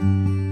Música